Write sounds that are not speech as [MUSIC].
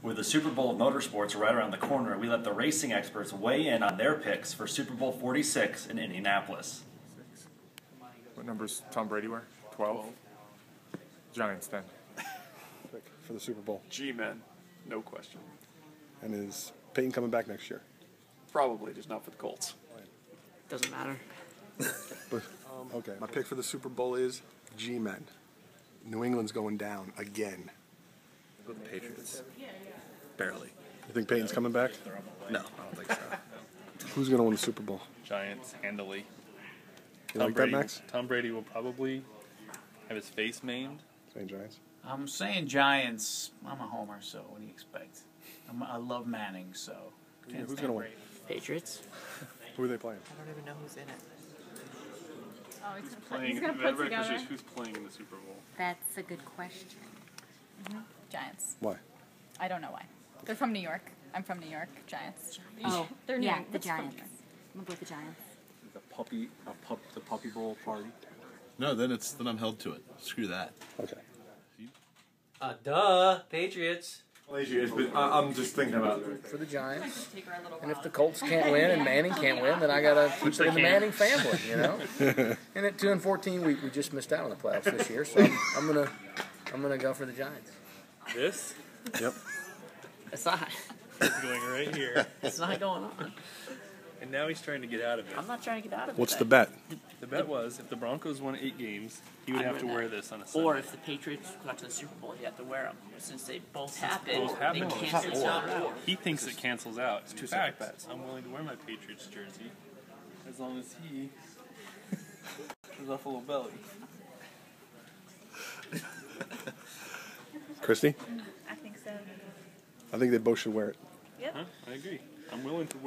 With the Super Bowl of Motorsports right around the corner, we let the racing experts weigh in on their picks for Super Bowl 46 in Indianapolis. What numbers Tom Brady wear? 12? Giants then. pick for the Super Bowl? G-men, no question. And is Peyton coming back next year? Probably, just not for the Colts. Doesn't matter. But, um, okay. My pick for the Super Bowl is G-men. New England's going down again. Go with the Patriots. Barely. You think Peyton's coming back? No, I don't think so. Who's going to win the Super Bowl? Giants handily. You Tom like Brady, that, Max? Tom Brady will probably have his face maimed. Saying Giants. I'm saying Giants. I'm a homer, so what do you expect? I'm, I love Manning, so. can't who's gonna win? Patriots. Who are they playing? I don't even know who's in it. Oh, he's gonna put, Playing, he's gonna put together. is who's playing in the Super Bowl. That's a good question. Mm-hmm. Giants. Why? I don't know why. They're from New York. I'm from New York. Giants. Oh, [LAUGHS] They're New yeah, York. the That's from New Giants. York. I'm gonna go with the Giants. The puppy, a pup, the puppy bowl party. No, then it's then I'm held to it. Screw that. Okay. Uh, duh, Patriots. Patriots, but I, I'm just thinking about For the Giants. And if the Colts can't win and Manning can't win, then I gotta keep it in the Manning family, you know. [LAUGHS] and at two and fourteen, we, we just missed out on the playoffs this year, so I'm, I'm gonna I'm gonna go for the Giants. This Yep. It's not. is going right here, [LAUGHS] It's not going on. and now he's trying to get out of it. I'm not trying to get out of it. What's the bet? The bet was if the Broncos won eight games, he would I have to read wear that. this on a Sunday. Or if the Patriots got to the Super Bowl, you have to wear them. Since they both happened, both happen. they No, it's cancel each other out. he thinks it cancels out. In two fact, separate bets. I'm willing to wear my Patriots jersey as long as he [LAUGHS] has off a little belly. Christy? I think so. I think they both should wear it. Yep. Huh? I agree. I'm willing to wear.